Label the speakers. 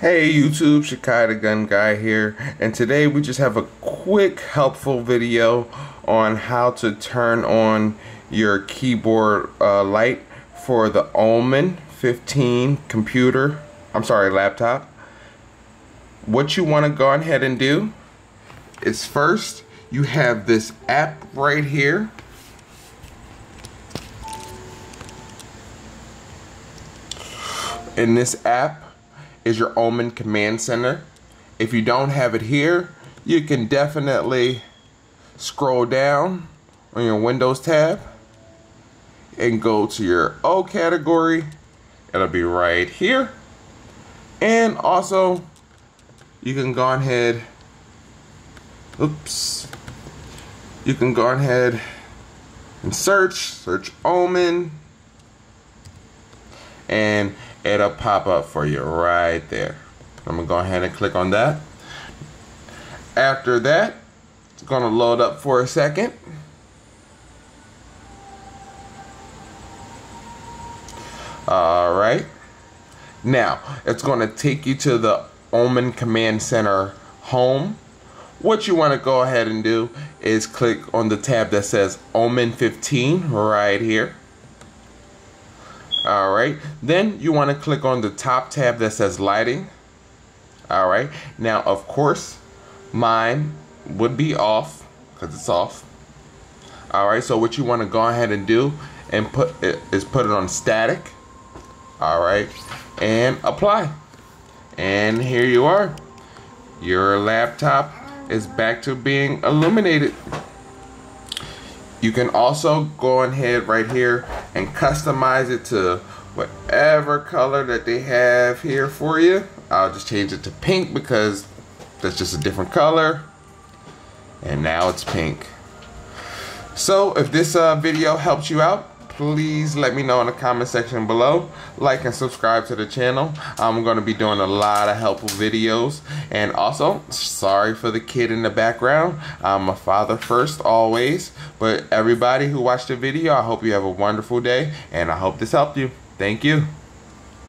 Speaker 1: Hey YouTube, Shaki the Gun Guy here, and today we just have a quick helpful video on how to turn on your keyboard uh, light for the Omen 15 computer, I'm sorry, laptop. What you want to go ahead and do is first, you have this app right here. In this app, is your Omen Command Center. If you don't have it here, you can definitely scroll down on your Windows tab and go to your O category. It'll be right here. And also, you can go ahead, oops, you can go ahead and search, search Omen, and it'll pop up for you right there. I'm gonna go ahead and click on that. After that, it's gonna load up for a second. All right. Now, it's gonna take you to the Omen Command Center home. What you wanna go ahead and do is click on the tab that says Omen 15 right here. All right. Then you want to click on the top tab that says lighting. All right. Now, of course, mine would be off because it's off. All right. So what you want to go ahead and do and put it is put it on static. All right. And apply. And here you are. Your laptop is back to being illuminated. You can also go ahead right here and customize it to whatever color that they have here for you. I'll just change it to pink because that's just a different color. And now it's pink. So if this uh, video helps you out, please let me know in the comment section below. Like and subscribe to the channel. I'm going to be doing a lot of helpful videos. And also, sorry for the kid in the background. I'm a father first always. But everybody who watched the video, I hope you have a wonderful day. And I hope this helped you. Thank you.